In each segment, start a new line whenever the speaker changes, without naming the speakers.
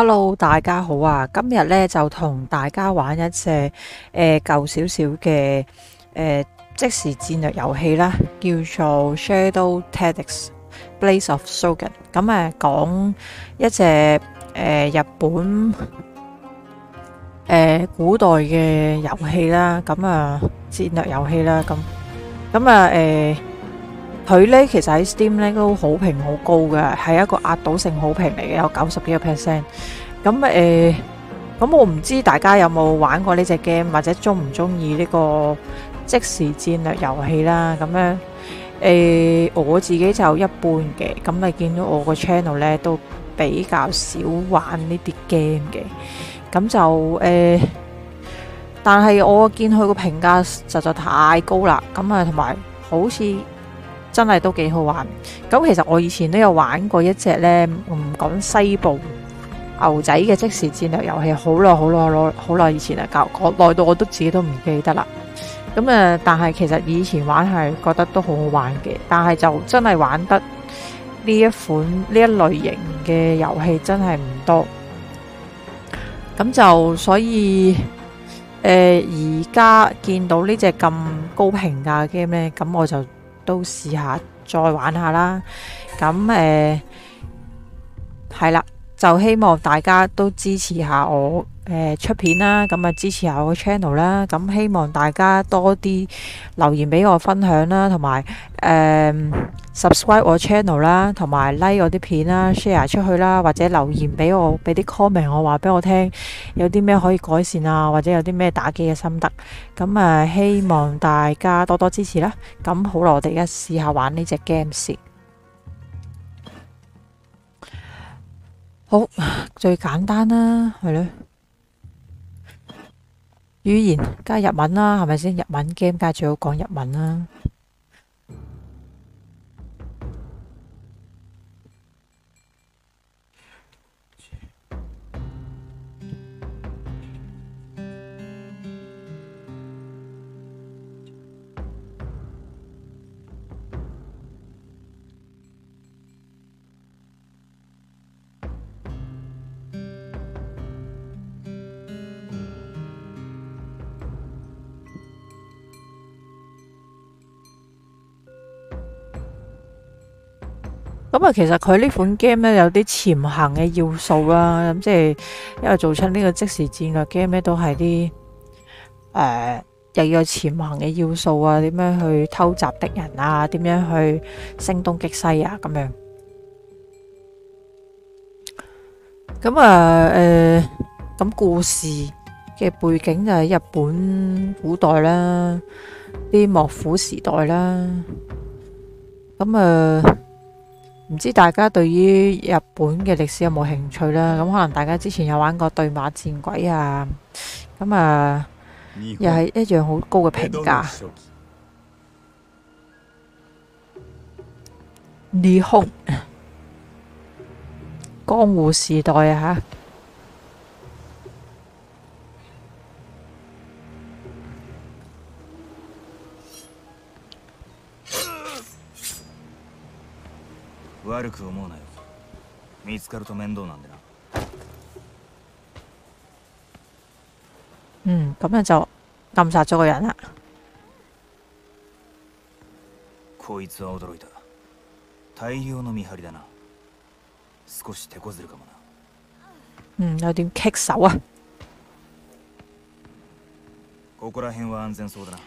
Hello，大家好啊！今日咧就同大家玩一只诶旧少少嘅诶即时战略游戏啦，叫做 Shadow Tactics: b l a z e of s o r g o n 咁诶讲一只诶日本诶古代嘅游戏啦，咁啊战略游戏啦，咁咁啊诶佢咧其实喺 Steam 咧都好评好高嘅，系一个压倒性好评嚟嘅，有九十几个 percent。咁诶，咁我唔知大家有冇玩过呢只 game，或者中唔中意呢个即时战略游戏啦。咁样诶，我自己就一般嘅。咁你见到我个 channel 咧，都比较少玩呢啲 game 嘅。咁就诶，但系我见佢个评价实在太高啦。咁啊，同埋好似真系都几好玩。咁其实我以前都有玩过一只呢，唔讲西部。牛仔嘅即时战略游戏好耐好耐好耐好耐以前啊，搞我耐到我都自己都唔记得啦。咁啊，但系其实以前玩系觉得都好好玩嘅，但系就真系玩得呢一款呢一类型嘅游戏真系唔多。咁就所以诶，而家见到呢只咁高评价嘅 game 咧，咁我就都试下再玩下啦。咁诶，系啦。就希望大家都支持下我，诶出片啦，咁啊支持下我 channel 啦，咁希望大家多啲留言俾我分享啦，同埋诶 subscribe 我 channel 啦，同埋 like 我啲片啦，share 出去啦，或者留言俾我，俾啲 comment 我话俾我听，有啲咩可以改善啊，或者有啲咩打机嘅心得，咁啊希望大家多多支持啦，咁好哋而家试下玩呢只 game 先。好 最簡單啦，係咯，語言加日文啦，係咪先？日文 game 加最好講日文啦。咁啊，其实佢呢款 game 咧有啲潜行嘅要素啦。咁即系因为做出呢个即时战略 game 咧，都系啲诶，又有潜行嘅要素啊。点样去偷袭敌人啊？点样去声东击西啊？咁样咁啊，诶，咁故事嘅背景就系日本古代啦，啲幕府时代啦。咁啊。唔知大家對於日本嘅歷史有冇興趣啦？咁可能大家之前有玩過對馬戰鬼啊，咁啊，又係一樣好高嘅評價。逆空，江湖時代啊吓。
悪く思うなよ見つかると面倒なんでなう
嗯，咁樣就暗殺咗個人啦。
こいつは驚いた。大量の見張りだな。少し手こずるかも
な。う嗯，有点棘手啊。
ここら辺は安全そうだな。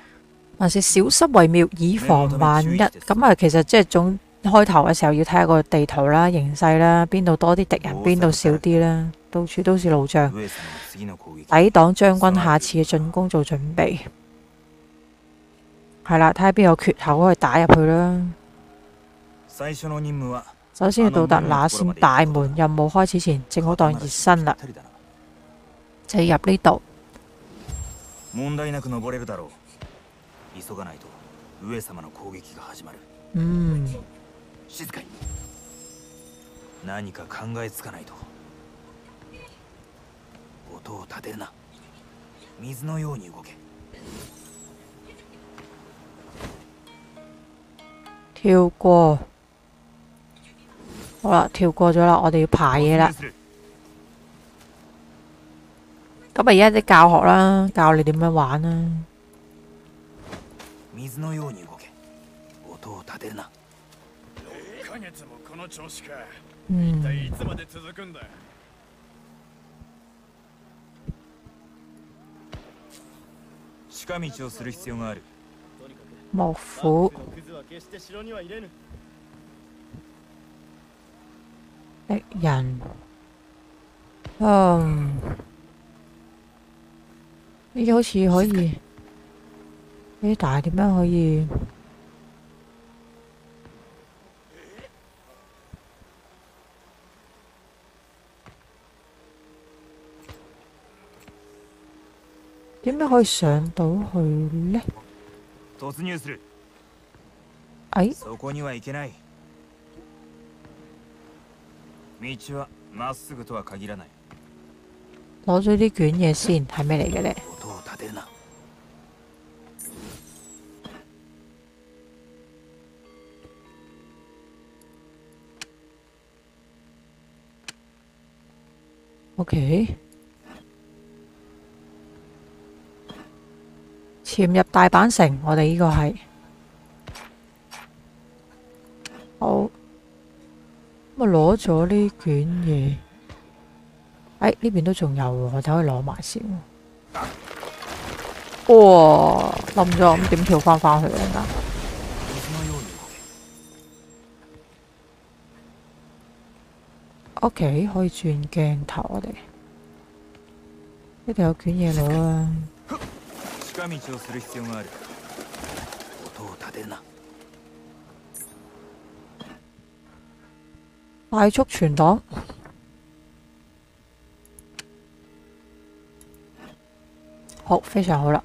還是小心為妙，以防萬一。咁啊，其實即係總开头嘅时候要睇下个地图啦，形势啦，边度多啲敌人，边度少啲啦，到处都是路障，抵挡将军下次嘅进攻做准备。系啦，睇下边有缺口可以打入去啦。
首先要到达那扇大
门，任务开始前正好当热身啦。就入呢度。嗯。
静かに
何か考えつかないと音を立てるな水のように動け
跳过好啦，跳過咗啦，我哋要爬嘢啦。咁咪而家啲教學啦，教你點樣玩啦。
水のように動け。音を立てるな。調子か、
一体いつまで続くんだ
近道をする必要がある
もうふえ、やん。うん。好似可以，你大點可以？点解可以上到去呢？る。哎！攞咗啲卷嘢先，系咩嚟嘅咧？Okay. 潜入大阪城，我哋呢个系好，咁啊攞咗呢卷嘢，诶呢边都仲有，我睇可以攞埋先。哇，冧咗，咁点跳翻翻去啊？屋企可以转镜头，我哋呢度有卷嘢攞啦。快速存档，好，非常好啦！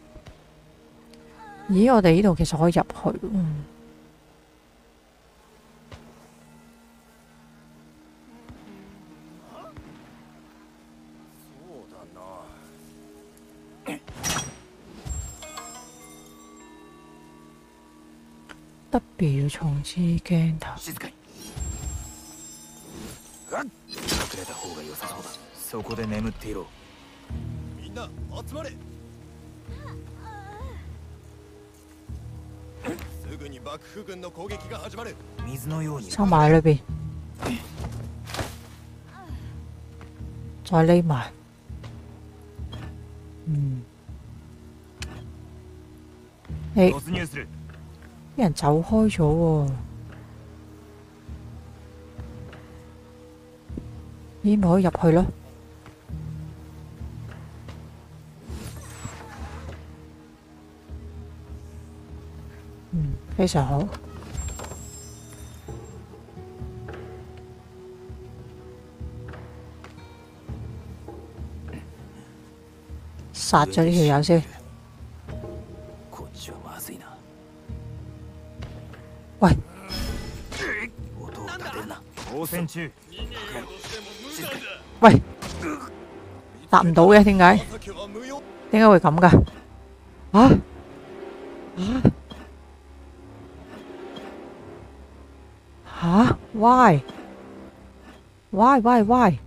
咦，我哋呢度其实可以入去。標重置鏡頭静かに隠
れた方が良さそうだそこで眠っていろみんな集まれすぐに軍の攻撃が始まる水のように再
嗯啲人走开咗，咦？咪可以入去咯？嗯，非常好。杀咗呢条友先。喂，答唔到嘅点解？点解会咁噶？啊？吓吓？Why？Why？Why？Why？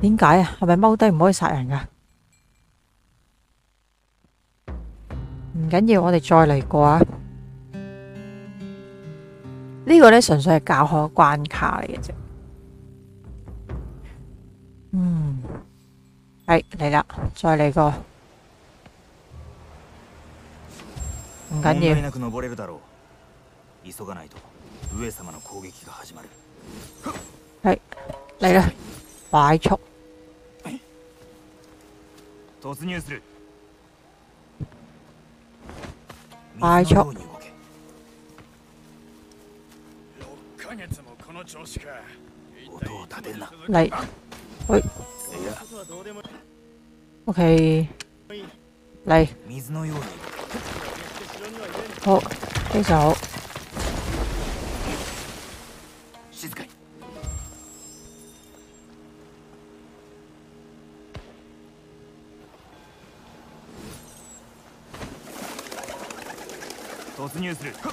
点解啊？系咪踎低唔可以杀人噶？唔紧要，我哋再嚟过啊！呢个咧纯粹系教学关卡嚟嘅啫，嗯，系嚟啦，再嚟个。系
嚟
啦，快速。来，喂。OK，来。好，拍照。
静，
突入。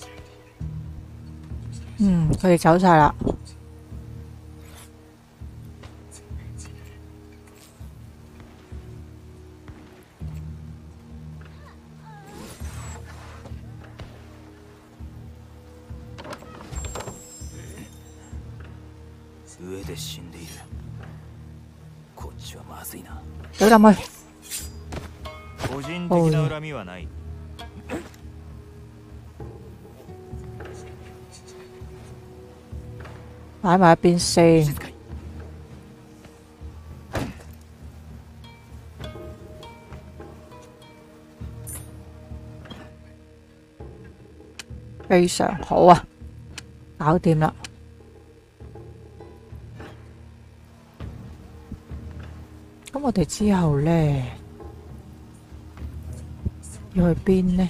嗯，佢哋走晒啦。
上で死んでいる。こっちはまずいな。個人的な恨みはな
い。
買埋一邊先，非常好啊！搞掂啦！咁我哋之後咧要去邊呢？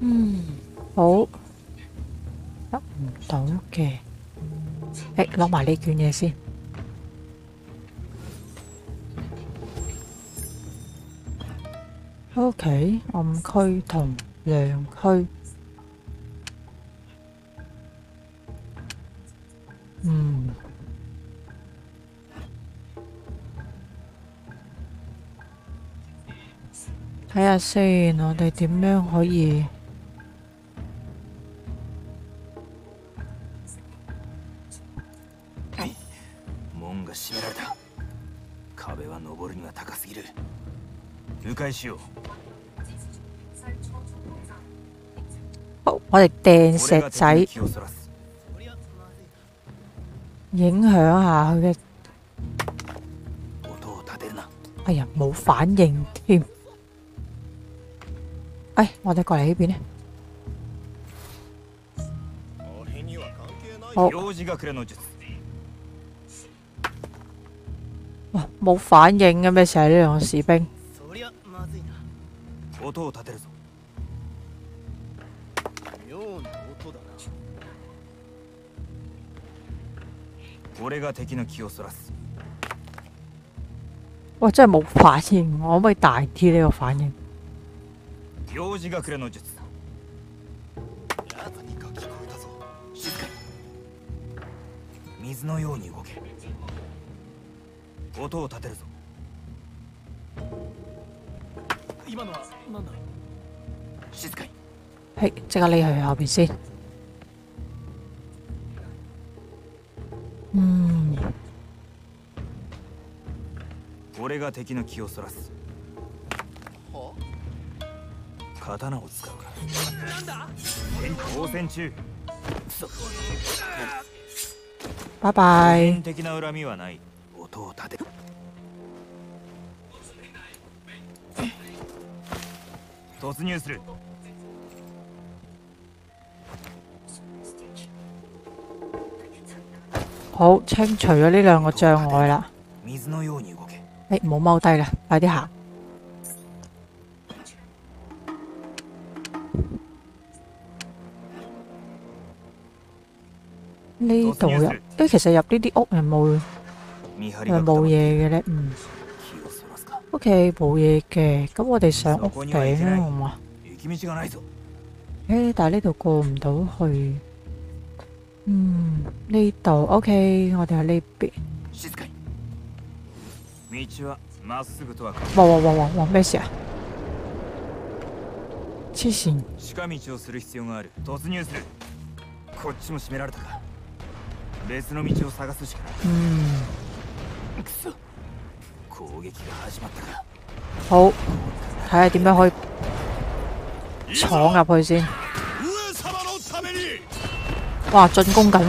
嗯，好，得唔到嘅。诶，攞埋呢卷嘢先。O.K. 暗区同亮区。嗯，睇下先，我哋点样可以？好，我哋掟石仔，影响下佢嘅。哎呀，冇反应添。哎，我哋过嚟呢边咧。好。哇，冇反应嘅咩事？呢两个士兵。音を立てるぞ
妙な音だな俺が敵の気をそらす
我真冇反我反行
事れの術水のように動け。音を立てるぞ。今のは
即刻匿去先。嗯。
俺が敵の気をそらす。刀を使うか。なんだ？応戦中。
バイバイ。
的な恨みはない。音を立て。突入する。
好清除咗呢两个障碍啦！唔好踎低啦，快啲行！呢度入，诶，其实入呢啲屋系冇，系冇嘢嘅咧。嗯。O K，冇嘢嘅，咁我哋上屋顶，好唔好？哎，但系呢度过唔到去。嗯，呢度 OK，我哋喺呢边。
哇哇哇哇，话咩事啊？
赤信。地下道
する必要る。突入去。呢边都关咗啦。
嗯。好，下点样可以闯入去先？哇，进攻紧，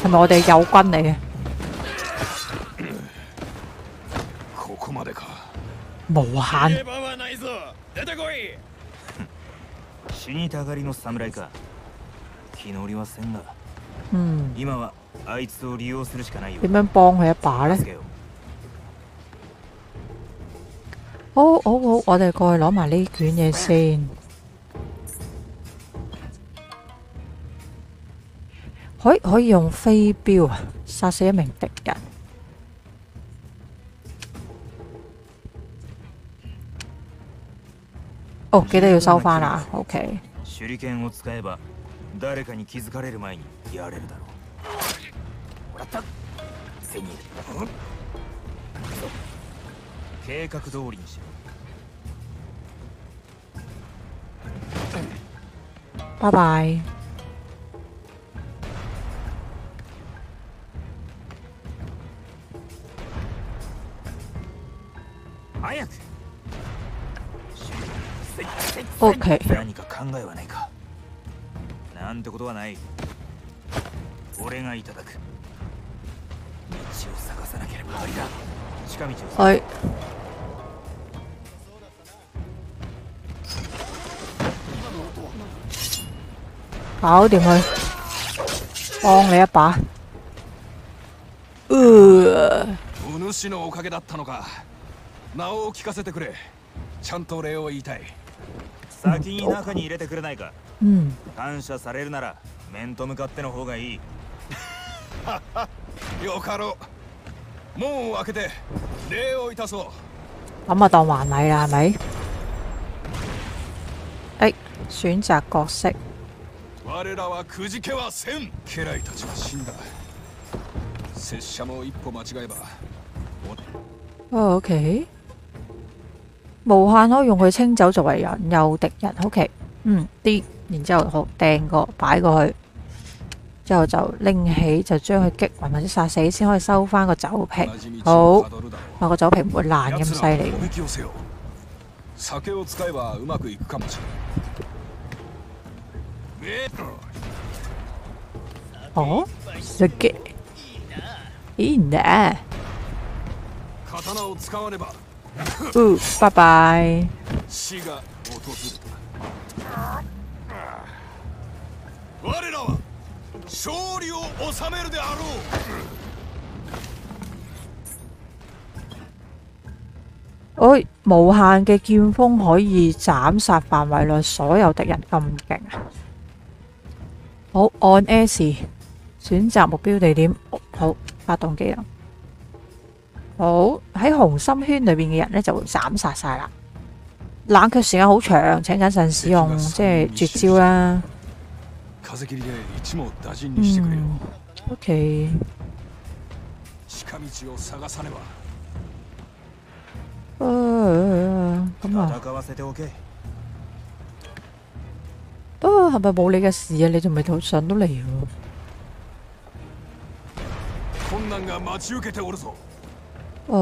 系咪我哋友军嚟嘅？冇啊，喊。嗯。
点样帮佢一把咧？
好，好好，我哋去攞埋呢卷嘢先。可可以用飞镖啊杀死一名敌人。哦，记得要收翻啊。O K。拜拜。
OK 何か考えはないかなんてことはない俺がいただく道を探さなければ終わりだ近道をは
い搞掂佢，幫你一把。呃、お主
のおかげだったのか。名を聞かせてくれ。ちゃんと礼を言いたい。
先に中に入れてくれないか、うん、
感謝されるなら面と向かっての方がいい よかろう門を開けて
礼をいたそう
咁啊當還禮啦係咪誒選擇角色
我らはくじけはせん家来たちは死んだ拙者も一歩間違えば
Oh, o k a 无限可以用佢清酒作为引诱敌人，好奇，嗯啲，然之后好掟个摆过去，之后就拎起就将佢击晕或者杀死，先可以收翻个酒瓶。好，我个酒瓶唔会烂咁犀利。哦，食嘅，依啲。嗯，拜拜。哎，无限嘅剑锋可以斩杀范围内所有敌人，咁劲啊！好，按 S 选择目标地点，好，发动技能。好喺红心圈里边嘅人呢，就会斩杀晒啦，冷却时间好长，请谨慎使用即系绝招啦。o k a 啊咁啊。都系咪冇你嘅事啊？你仲未逃生都嚟啊？可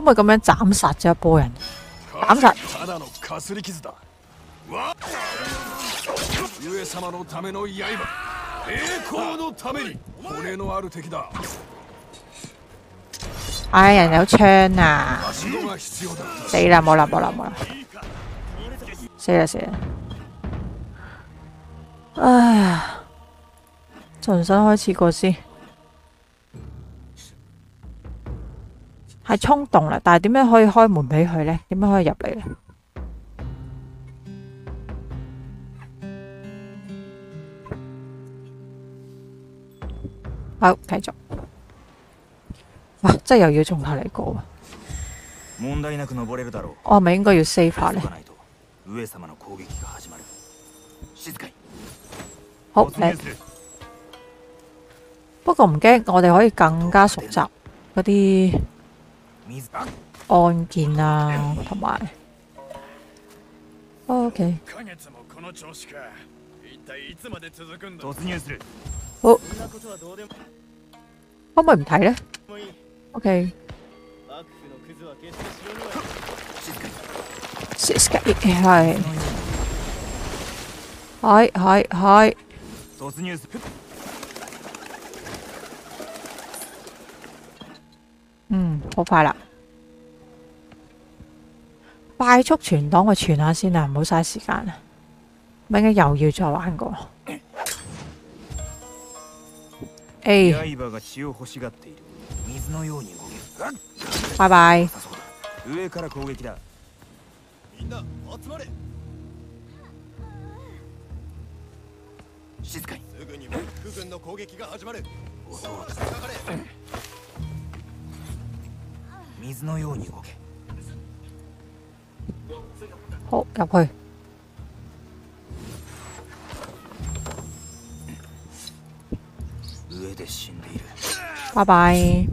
唔可以咁样斩杀咗一波人？哎，人有槍啊！死啦！冇啦！冇啦！冇啦！死啦死啦！哎呀，重新開始過先。系冲动啦，但系点样可以开门俾佢咧？点样可以入嚟咧？好，继续哇！真系又要从头嚟过啊！我应该要 safe 下咧。好，不过唔惊，我哋可以更加熟悉嗰啲。案件啊，同埋，O K，我咪唔睇咧，O K，しっかり，系，系，系，嗯，好快啦！快速存档我存下先啊，唔好嘥时间啊！点解又要再玩过？诶，拜拜。
好，入去。
拜拜。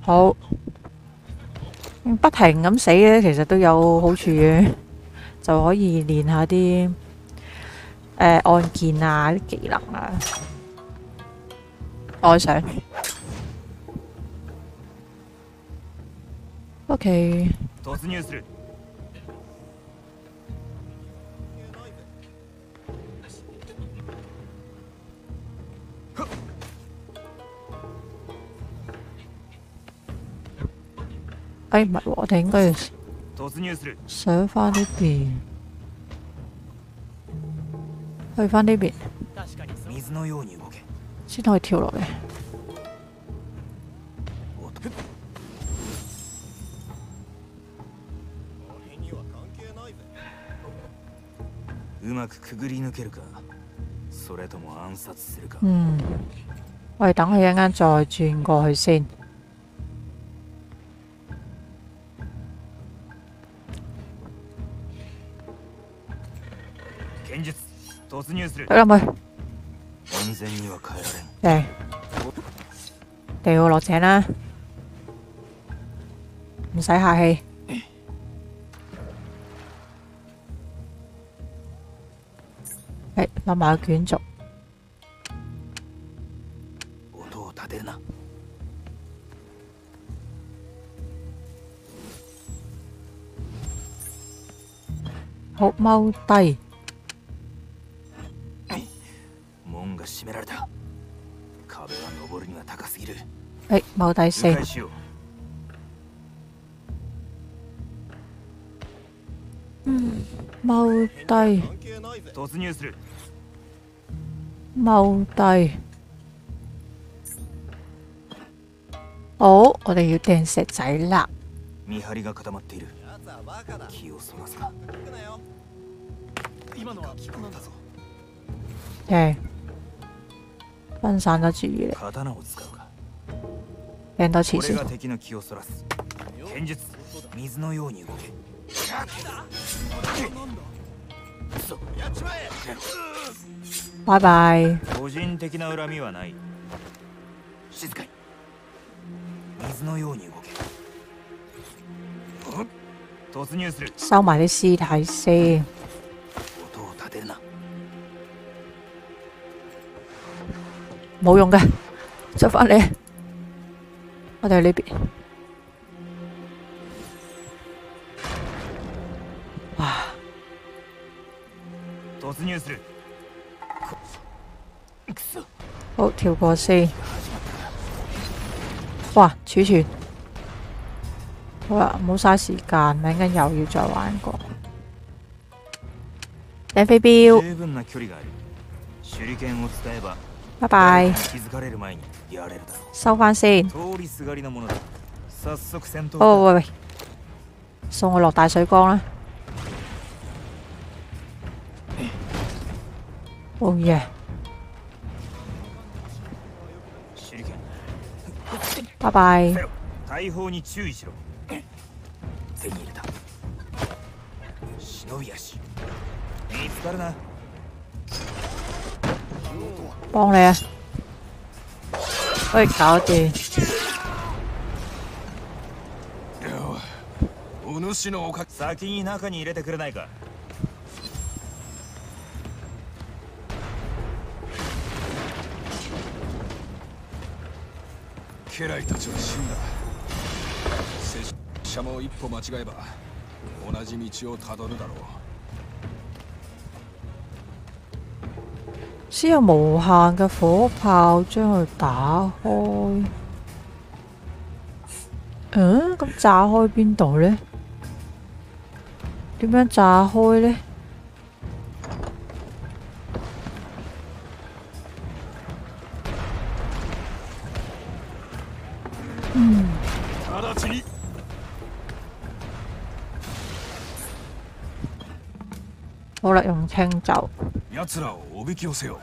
好，不停咁死咧，其實都有好處嘅，就可以練下啲誒按键啊，啲技能啊。我想。OK。
突入。
哎，唔应该佢。射翻呢边，去翻呢边。先可以跳落嚟。
うまくくぐり抜けるか、それとも暗殺するか。
我哋等佢一間再转过去先。
견수드
诶，掉落井啦，唔使客气。诶，攞埋个卷轴。好踎低。好第四。嗯，冇對，踎低。好，我哋要掟石仔啦。
見縫
隙，
我係。见到奇迹。Bye bye。
個人的恨沒有。水的樣子。
收埋啲尸体先。冇用嘅，執翻嚟。我喺呢边。哇！读资讯。好，跳过先。哇！储存。好啦，唔好嘥时间，等紧又要再玩一掟飞镖。
拜拜。收翻先。哦喂喂，
送我落大水缸啦。好嘢。拜拜。帮你啊。喂，搞掂。
お主のおか先に中に入れてくれないか
家来たちは死んだ拙者も一歩間違えば同じ道をたどるだろう
先有无限嘅火炮将佢打开，嗯？咁炸开边度呢？点样炸开呢？嗯，阿达用青酒。
奴らをおびき寄せよう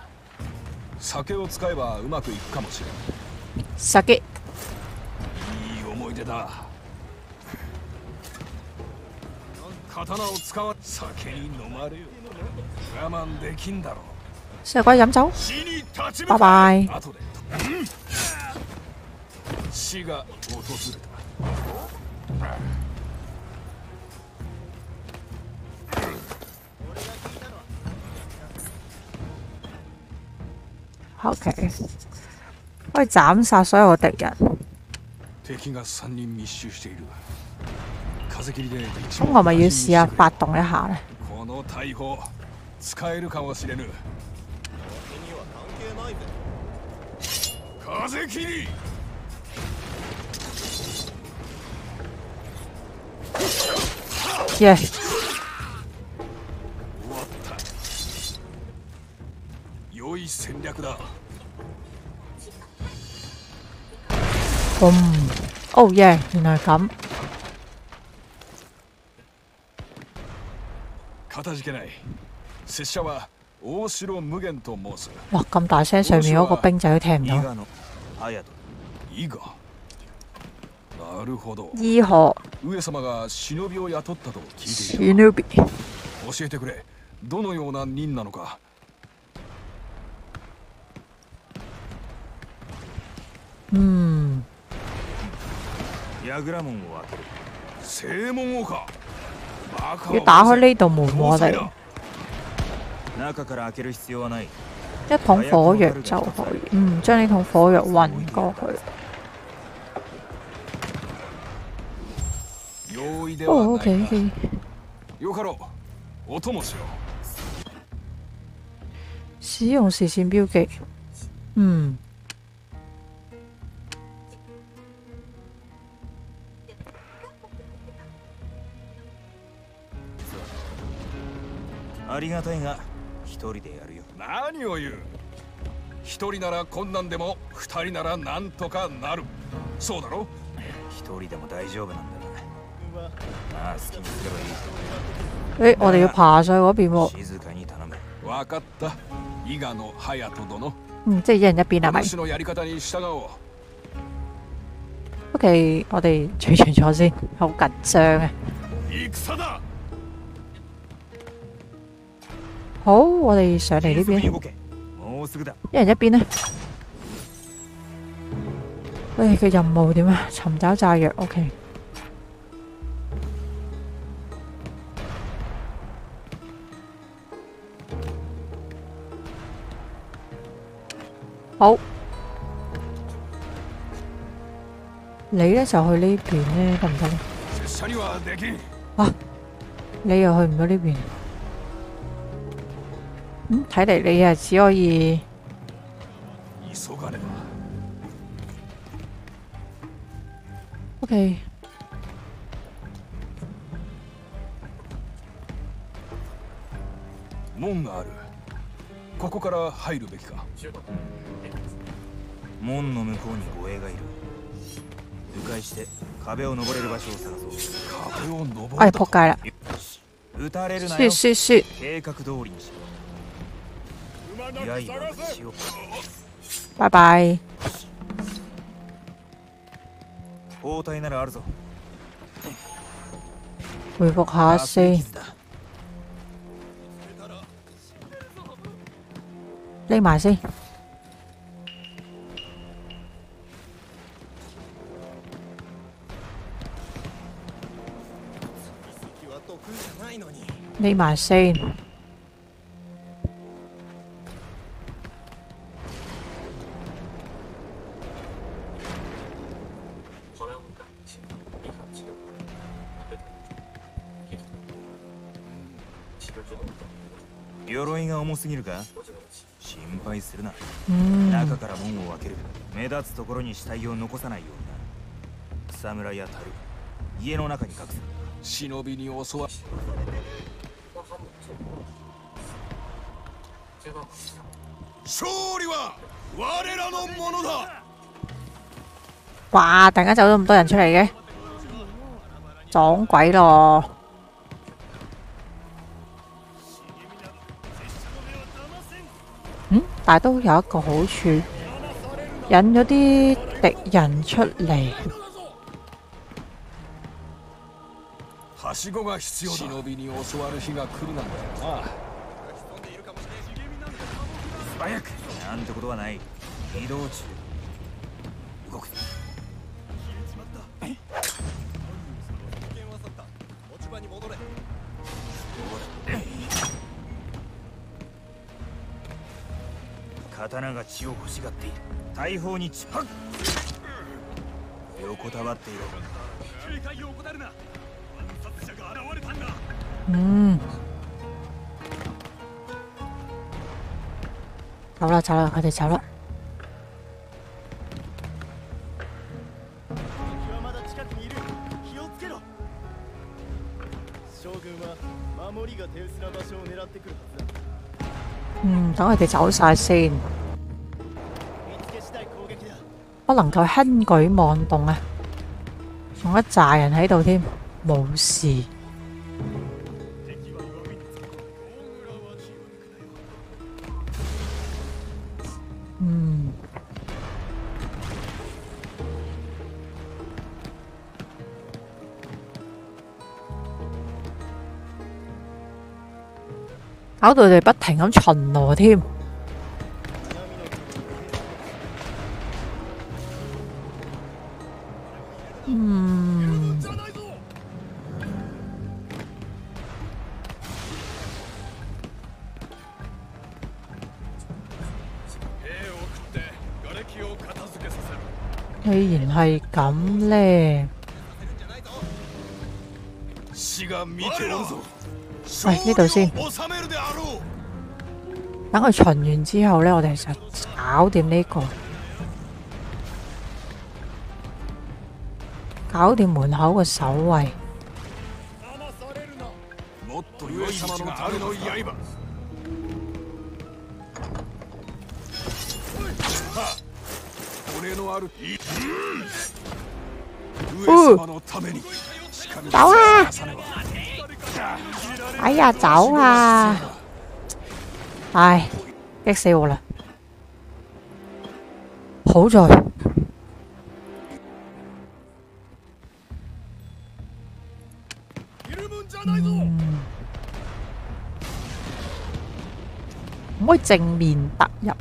酒を使えばうまくいくかもしれん酒いい思い出だ刀を使わ酒に飲まれよ我慢できんだろう
下回飲酒バイバイ後で、
うん、死が訪れた
O.K. 可以斬殺所有敵人。
咁我咪要试下
发動一下咧。Yes. 戦略だ咁，oh yeah，原來咁。
かたじけない。拙者は大城無限と申す。
哇，咁大聲，上面嗰個兵仔都聽唔到。
伊賀。なるほど。伊賀。上様が忍びを雇ったと聞いている。
忍び。教
えてくれ。どのような任なのか。
嗯，
要打开呢道门我哋
一桶火药就可以，嗯，将呢桶火药运过去。哦，OK，使用视线标记，嗯。
ありがたいが一人でやるよ何を言う
一人なら困難でも二人なら何とかなるそうだろ
一人でも大丈夫なんだまあ好き
にすれ
ばいいえ、我哋要爬上嗰邊喎。
静かに頼む。わかった。伊賀の隼
人殿。
嗯，即係一人一邊係咪？私の
やり方に従おう。
O.K. 我哋儲存咗先，好緊張戦だ！好，我哋上嚟呢边，一人一边咧。喂，个任务点啊？寻找炸药，OK。好，你咧就去呢边咧，得唔得咧？啊，你又去唔到呢边？睇嚟你啊，只可以。O.K.
門がある。ここから入るべき
か。門の向こうに護衛がいる。迂回して壁を登れる場所を探そう。壁を登。哎，ポカラ。是是是。計畫通り。
拜拜。
方太，那有啊？
回复下先。匿埋先。匿埋先。
すぎるか心配するな中から門を開ける目立つところに死体を残さないような侍むたる家の中に隠す忍びに襲わ勝
利は我らのものだ
哇！突然間走咗咁多人出嚟嘅，撞鬼咯！但都有一個好處，引咗啲敵人出嚟。
刀が血を欲しがっている大砲に血は横たわっている
警戒を怠るな暗殺者が現れたんだ
う
ん라라가等佢哋走晒先，我能够轻举妄动啊！仲一扎人喺度添，冇事。搞到佢哋不停咁巡逻添。
嗯，
既然系咁咧。喂，呢度先，等佢巡完之后咧，我哋就搞掂呢个，搞掂门口嘅守卫。嗯，走啊！哎呀走啊！唉，激死我啦！好在唔可以正面突入。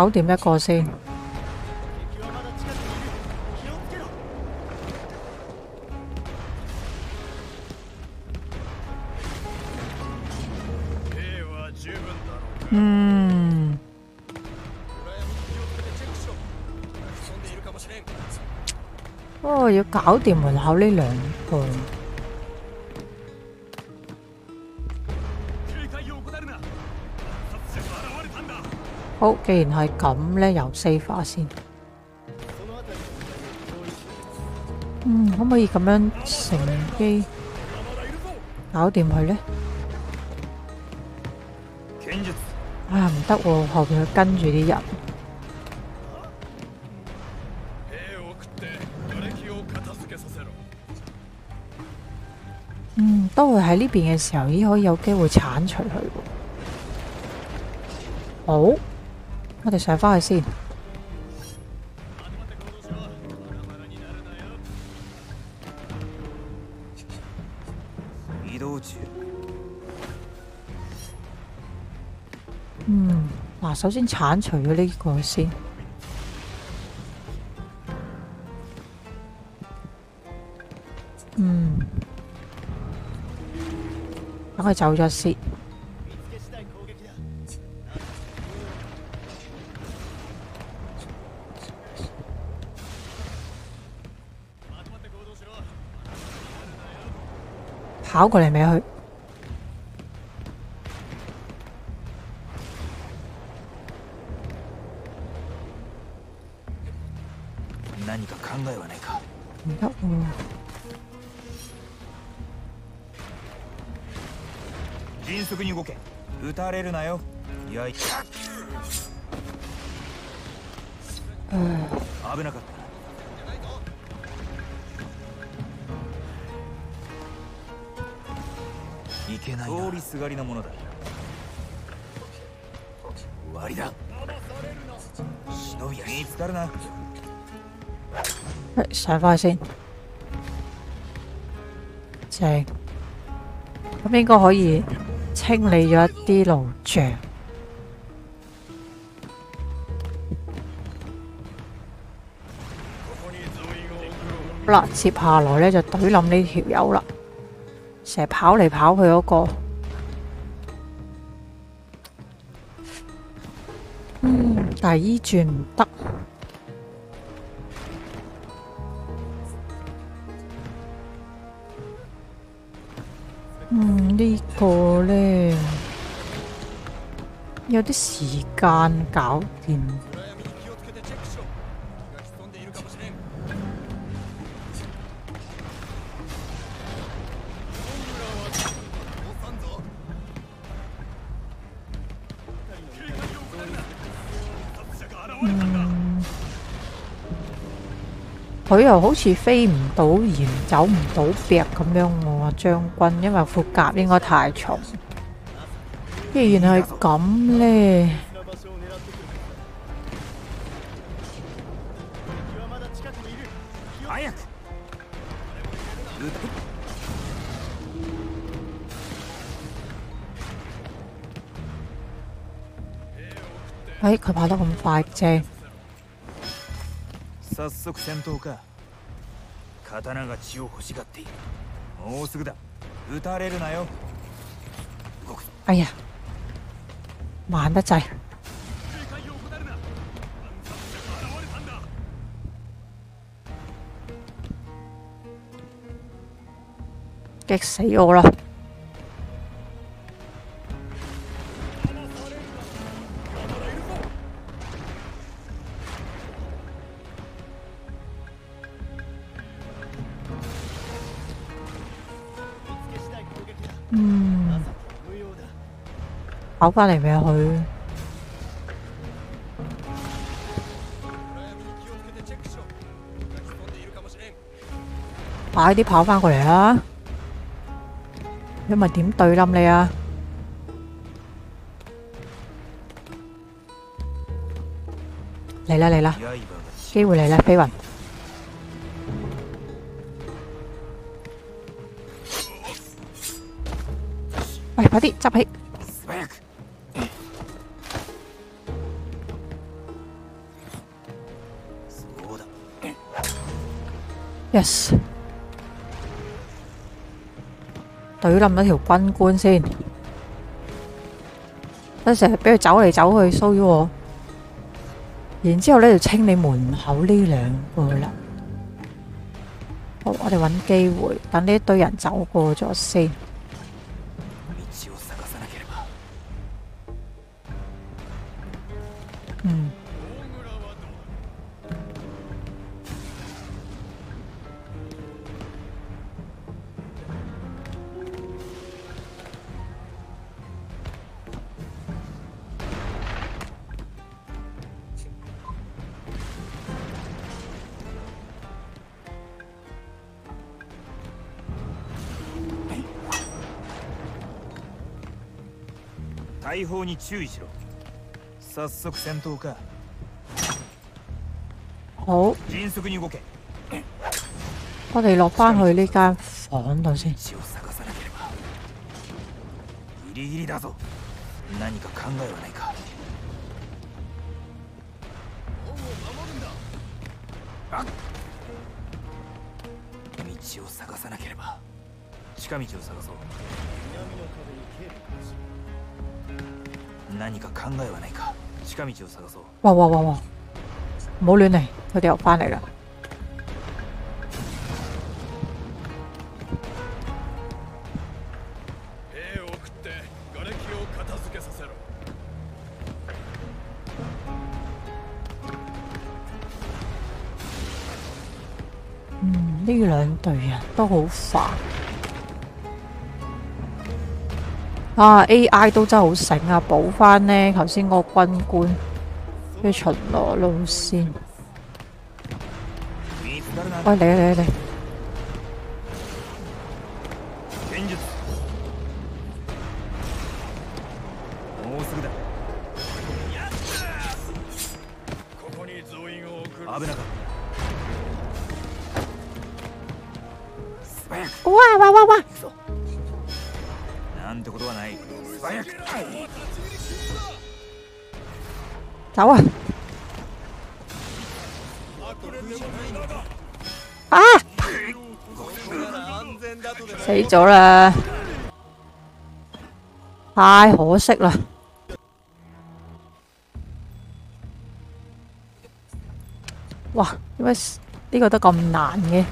搞掂一个先。
嗯。
哦，要搞掂门口呢两步。好，既然系咁咧，由四化先。嗯，可唔可以咁样乘机搞掂佢咧？啊，唔得喎，后边佢跟住啲人。嗯，都会喺呢边嘅时候，依可以有机会铲除佢。好。我哋上翻去先。耳朵住。嗯，嗱，首先铲除咗呢个先。嗯，等佢走咗先。跑过嚟未去？睇翻先，正，咁应该可以清理咗一啲路障。啦，接下来咧就怼冧呢条友啦，成日跑嚟跑去嗰个，嗯，系衣转唔得。嗯，呢个咧有啲时间搞掂。佢又好似飞唔到，然走唔到，壁咁樣喎，将军，因为副甲应该太重，既然系咁咧。哎呀！哎，佢跑得咁快啫。
早速戦闘か刀が血を欲しがっているもうすぐだ撃たれるなよ
動くあいやまあんだちゃい激死我了！跑翻嚟未？啊？佢快啲跑翻过嚟啦！你为点对冧你啊！嚟啦嚟啦，机会嚟啦，飞云喂，快啲执起！怼冧多条军官先，成日俾佢走嚟走去骚扰我，然之后咧就清理门口呢两个啦。我我哋揾机会等呢一堆人走过咗先。
動に注意しろ早速戦闘か好迅速に動け
我哋落翻去呢間房度先
ギリギリだぞ何か考えはないか道を探さなければ近道を探そうえはないか近道を探そう
わわわわ冇亂嚟，佢哋又翻嚟啦。呢兩隊人都好煩。啊！AI 都真系好醒啊，補返呢頭先嗰個軍官啲巡邏路線。喂，嚟啊嚟啊嚟！啊！死咗啦！太可惜啦！哇！点解呢个都咁难嘅？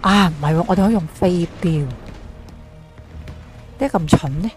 啊，唔系，我哋可以用飞镖。解咁蠢呢。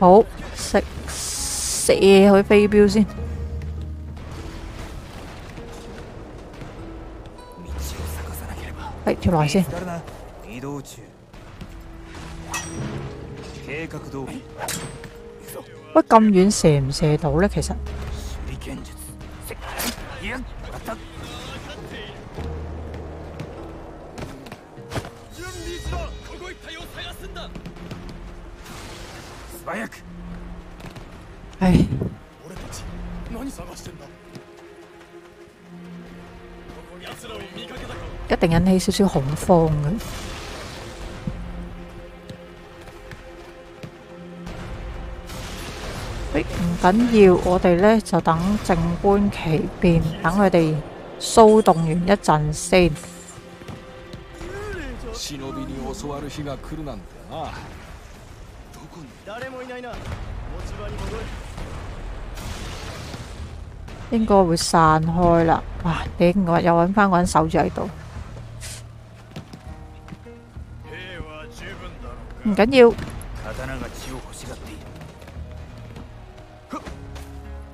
好，食射佢飞镖先。跳落先。喂，咁远射唔射到咧？其实。一定引起少少恐慌咁。唔紧要，我哋咧就等静观其变，等佢哋骚动完一阵先。应该会散开啦。哇！顶我又搵翻个人守住喺度。cả ừ, có nhiều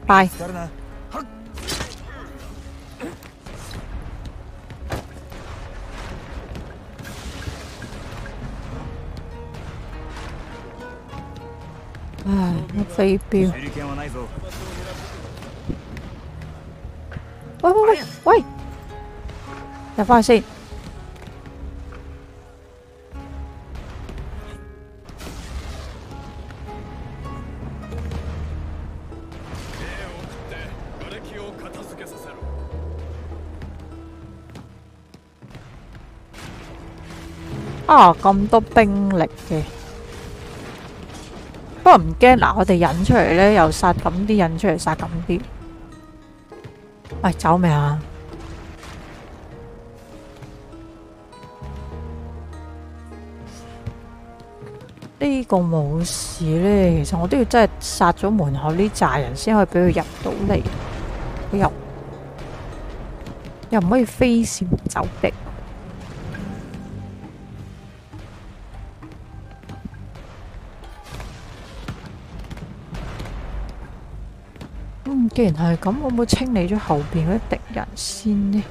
Bài À, nó phi piêu Ôi, ôi, ôi Ra dạ voi vâng, xin 啊，咁多兵力嘅，不过唔惊，嗱，我哋引出嚟咧，又杀咁啲，引出嚟杀咁啲。喂，走未啊？呢个冇事咧，其实我都要真系杀咗门口呢扎人先可以俾佢入到嚟，入又唔可以飞檐走壁。既然系咁，我冇清理咗后边嗰啲敌人先呢？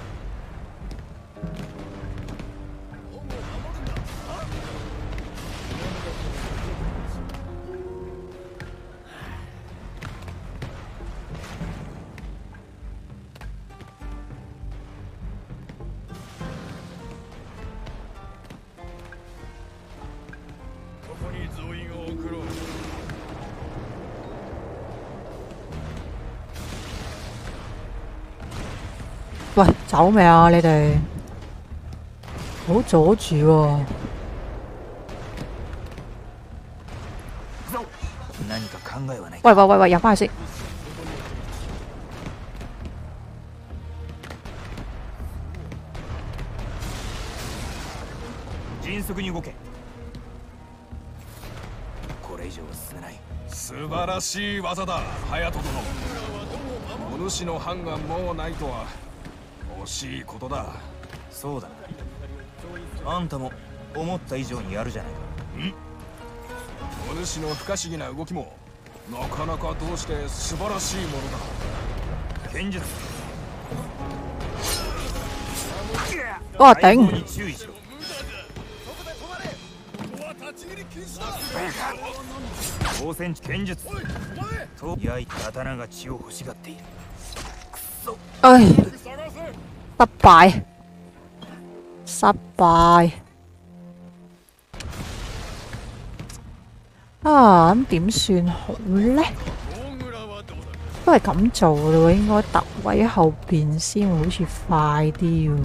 好未啊？你哋好阻住喎！喂喂喂喂，阿潘阿叔，
迅速移步。
惜しいことだそうだあんたも思った以上にやるじゃないかんお主の不可思議な動きもなかなかどうして素晴らしいもの
だ剣術
おあんに
注意しろ当選剣術と焼い刀が血を欲しがっている
くそおい失败，失败啊！咁点算好呢？都系咁做嘅应该突位后边先会好似快啲嘅。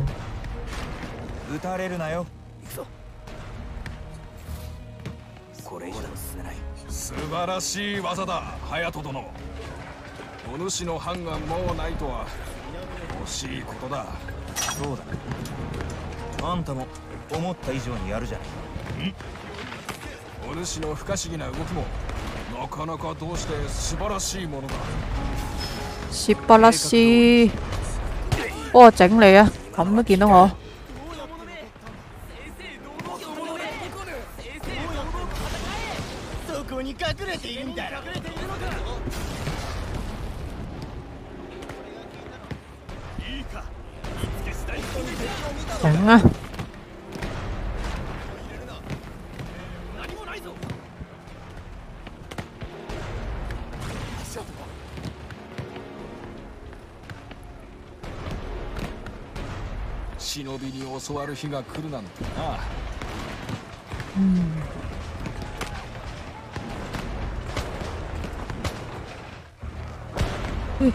惜しいことだそうだあんたも思った以上にやるじゃないかお主の不可思議な動きもなかなかどうして素晴らしいものだ
素晴らしい幫我整理啊咁都見到我
そこに隠れているんだろしたな
忍びに教わる日が来るなんてな、
うん、うん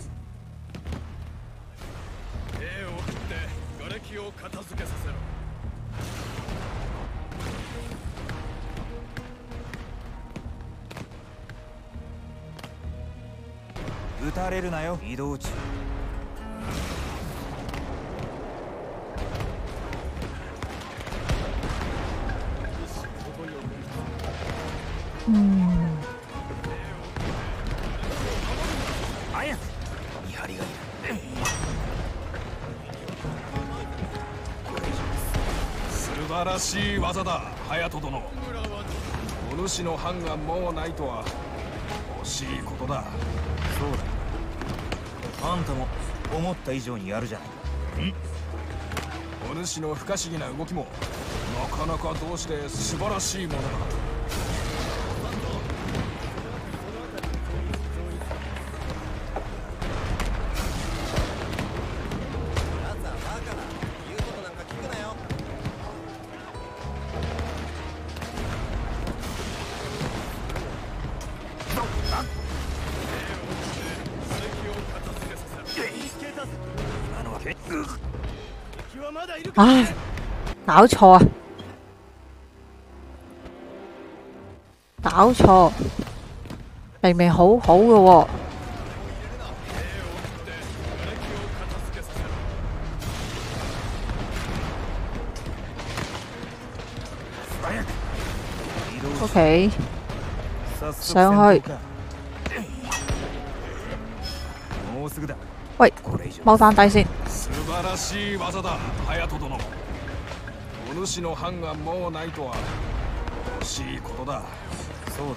るなよ移動中
らしい技だ隼人殿お主の班がもうないとは惜しいことだそうだあんたも思った以上にやるじゃないかんお主の不可思議な動きもなかなかどうして素晴らしいものだ
搞错啊！搞错，明明好好嘅喎。屋企，上去。喂，踎反低先。
お主の班
がもうないとは惜しいことだそう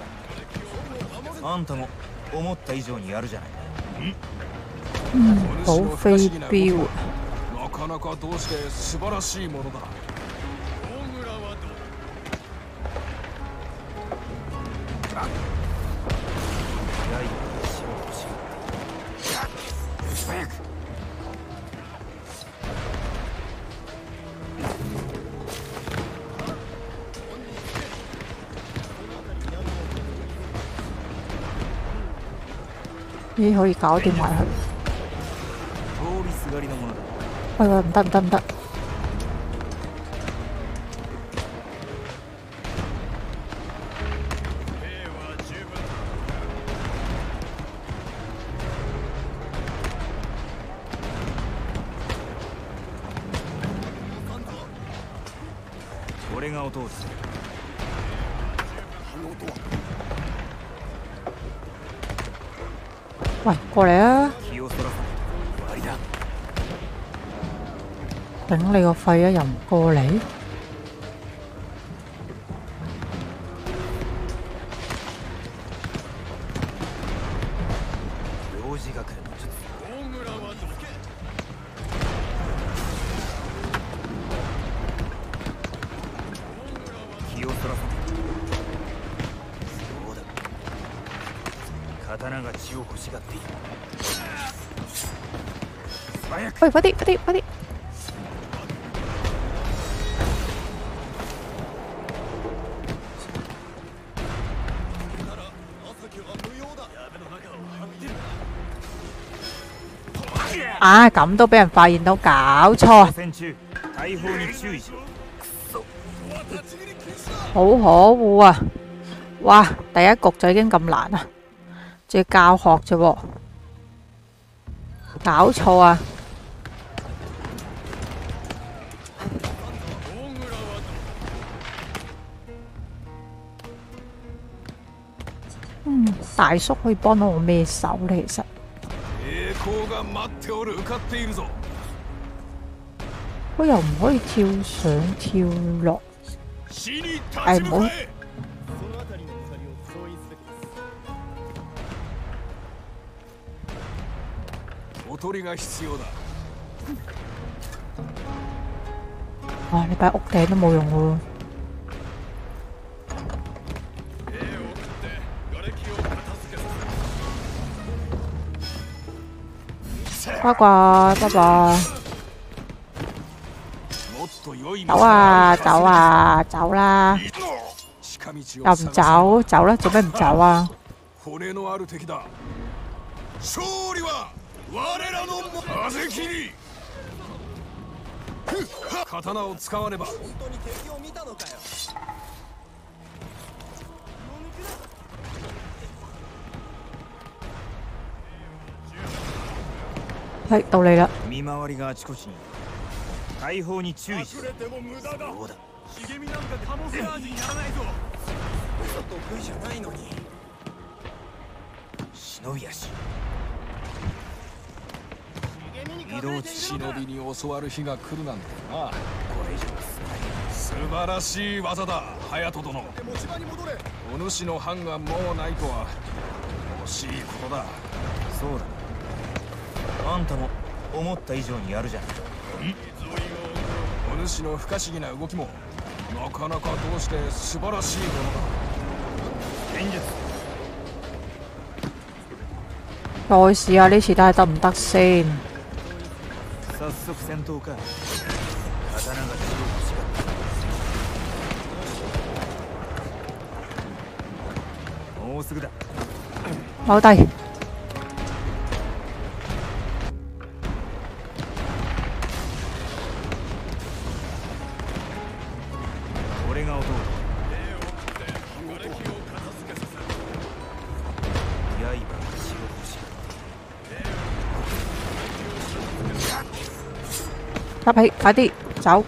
だあんたも思った以上にやるじゃないか
うん、高飞逼我
なかなかどうして素晴らしいものだ
可以搞掂埋佢。得得得。你个肺啊，又唔过嚟？快快快啊，咁都俾人发现到搞错，好可恶啊！哇，第一局就已经咁难啊，仲要教学啫，搞错啊！嗯，大叔可以帮到我咩手咧？其实。
攻が待っておる受かっているぞ
又可以跳上跳落，
おとりが必要だ。
あ 你擺屋頂都冇用喎。呱，刮刮！走
啊走啊
走啦！又唔走走啦，咩唔走啊！はい到你啦
見回りがあちこちに大砲に注意しれても無駄だそうだ茂
みなんかカモフラージュにならないぞ嘘得意じゃないのに
忍び足。し
移動忍びに教わる日が来るなんて
なこれ以上
素晴らしい技だ隼人殿お主の班がもうないとは惜しいことだそうだあんたも思った以上にやるじゃんお主の不可思議な動きもなかなかどうして素晴らしいものだ演術
再試下呢次睇得唔得先
早速戦闘か刀が強くもうすぐだ
好低皮，快啲走。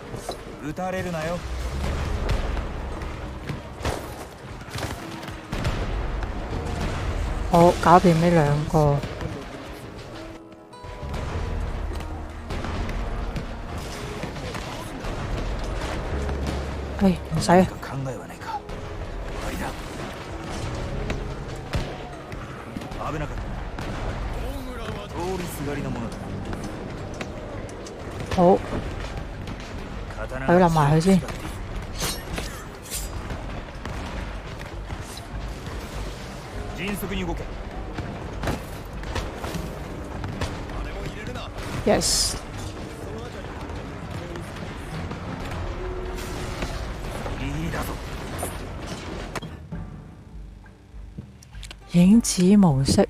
好，搞掂呢两个。哎，唔使嘅。做乜嘢先？迅速移動。Yes。影子模式。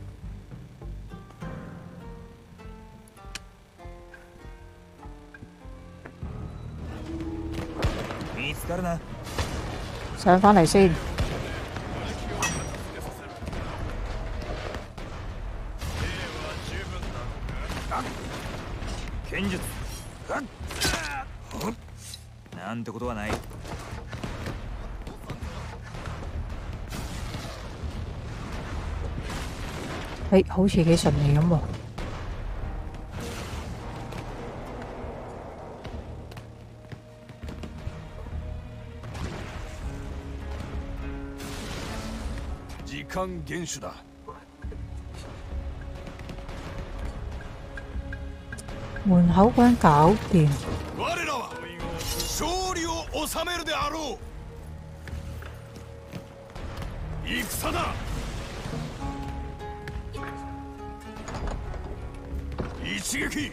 上翻嚟先。
劍術，啊！何？難度度無奈。
誒，好似幾順利咁喎。
だ門口搞我らは勝利を収めるであろう戦だ一撃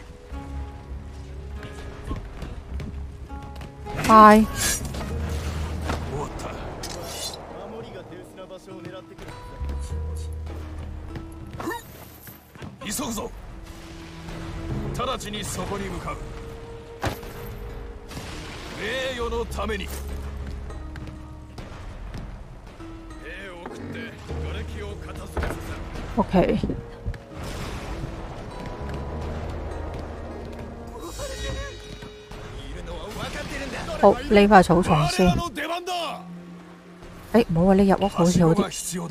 Okay。好，呢块草丛先。哎，唔好话你入屋好似少啲。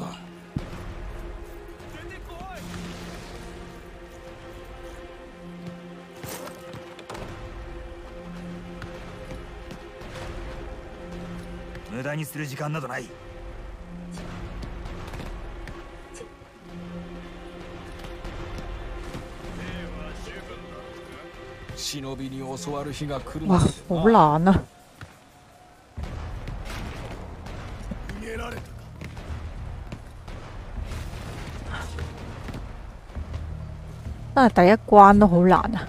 駄にする時間などない。
忍びに襲わる日が来る。哇，好
難真啊，第一關都好難啊！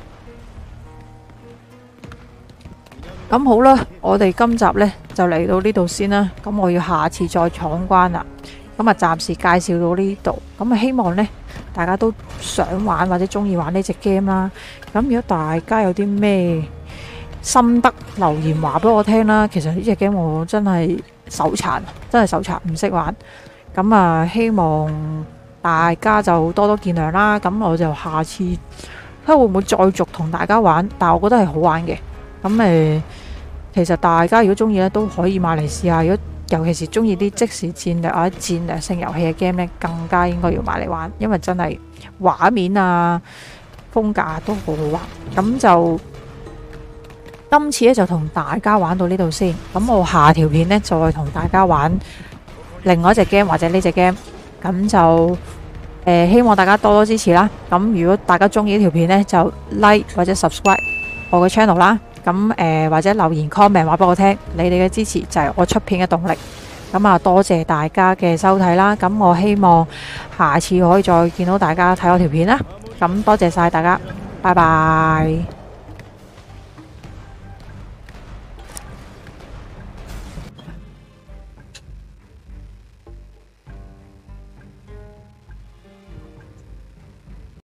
咁好啦，我哋今集呢就嚟到呢度先啦，咁我要下次再闯关啦，咁啊暂时介绍到呢度，咁啊希望呢大家都想玩或者中意玩呢只 game 啦，咁如果大家有啲咩心得留言话俾我听啦，其实呢只 game 我真系手残，真系手残唔识玩，咁啊希望大家就多多见谅啦，咁我就下次睇下会唔会再续同大家玩，但我觉得系好玩嘅，咁诶。其实大家如果中意咧，都可以买嚟试下。如果尤其是中意啲即时战略或者战略性游戏嘅 game 咧，更加应该要买嚟玩，因为真系画面啊、风格啊都好好玩。咁就今次咧就同大家玩到呢度先。咁我下条片咧再同大家玩另外一只 game 或者呢只 game。咁就诶希望大家多多支持啦。咁如果大家中意呢条片咧，就 like 或者 subscribe 我嘅 channel 啦。咁誒或者留言 comment 話俾我聽，你哋嘅支持就係我出片嘅動力。咁啊，多謝大家嘅收睇啦。咁我希望下次可以再見到大家睇我條片啦。咁多謝晒大家，拜拜。